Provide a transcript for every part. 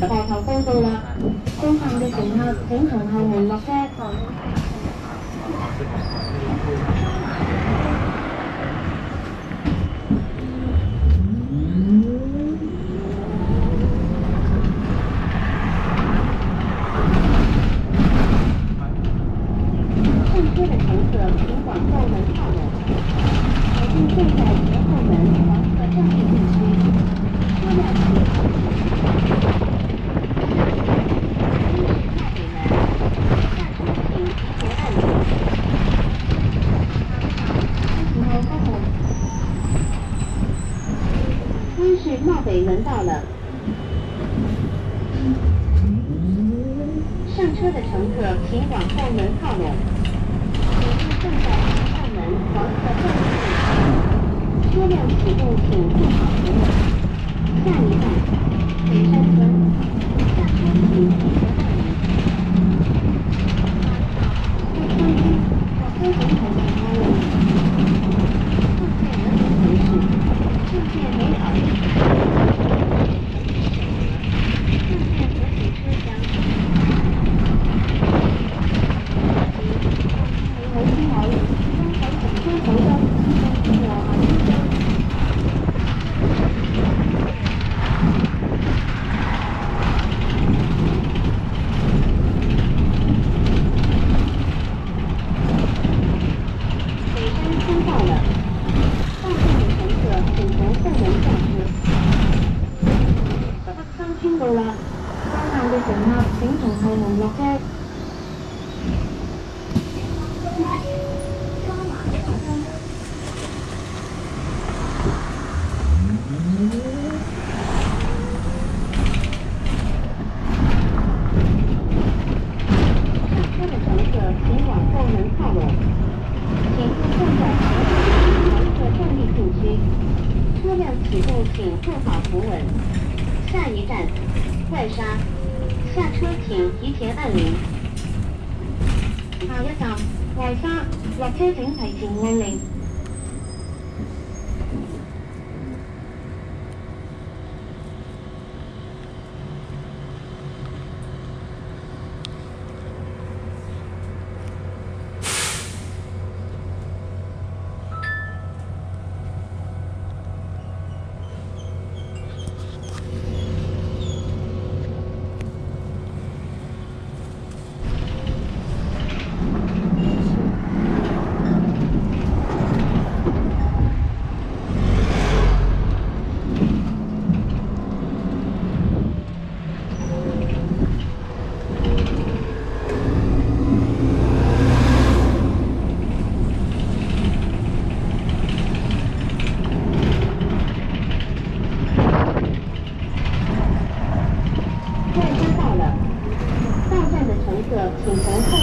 Đài Hậu Quân Tù Lạc Tiến hành đi cùng hơn chuyến hàng hồng mình một xe 车的乘客，请往站门靠拢。北京站在前后门黄色站定候区，车辆请门。前好，您北门到了。上车的乘客，请往后门靠拢。正在出站门，黄色慢行，请注意。车辆起步请做好扶稳。下一站，北山村。下一站，外沙，落车请提前按铃。这个挺好看。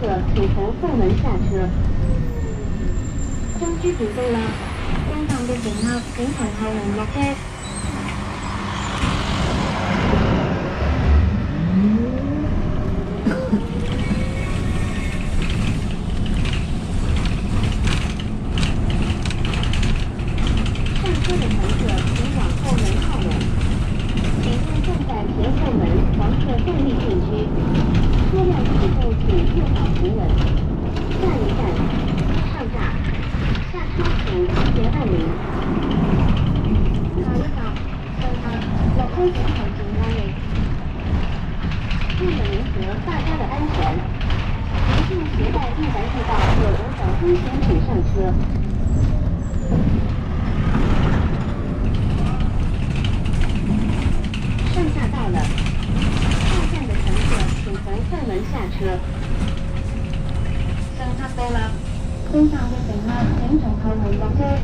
请从后门下车。车居足够了。站台的乘客请从后门下车。上车的乘客请往后门靠拢。在前后门黄色车辆起步，请做好平稳。下一站，上站。下车请提前按铃。好的，好哈。有空闲的乘客为了您和大家的安全，请勿携带易燃易爆、有毒等危险品上车。上下到了。回快门下车。上下车啦，升上嘅乘客請從後門落車。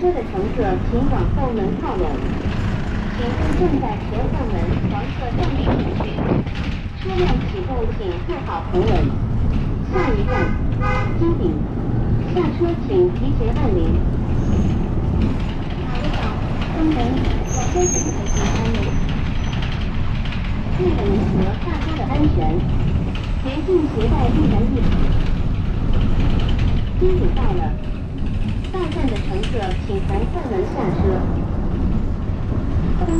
车的乘客请往后门靠拢。请勿站在前后门黄色站立区域，车辆起步请做好平稳。下一站，金顶。下车请提前按铃。公交，登门往金鼎方向为了您和大家的安全，严禁携带易燃易物品。金顶到了。到站的乘客，请从侧门下车。请上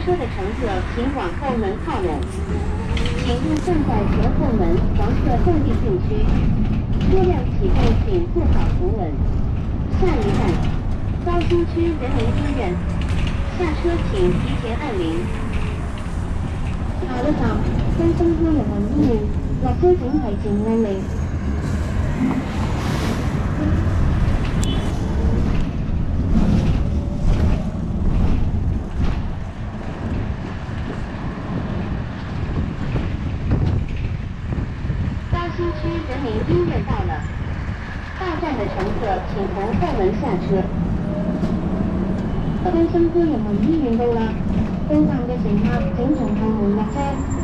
车的乘客，请往后门靠拢。请勿站在前后门，黄色占地禁区。车辆起步请做好扶稳。下一站，高新区人民医院。下车请提前按铃。好了，高州市人民医院，下车请提前按铃。乘客，请从后门下车。不单乘客有文明引导了，公交的乘客请从窗门离开。